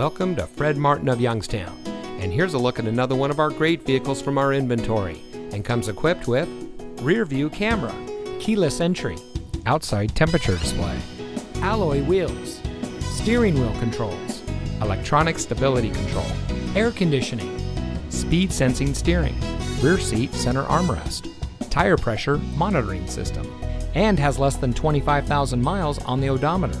Welcome to Fred Martin of Youngstown. And here's a look at another one of our great vehicles from our inventory and comes equipped with rear view camera, keyless entry, outside temperature display, alloy wheels, steering wheel controls, electronic stability control, air conditioning, speed sensing steering, rear seat center armrest, tire pressure monitoring system, and has less than 25,000 miles on the odometer.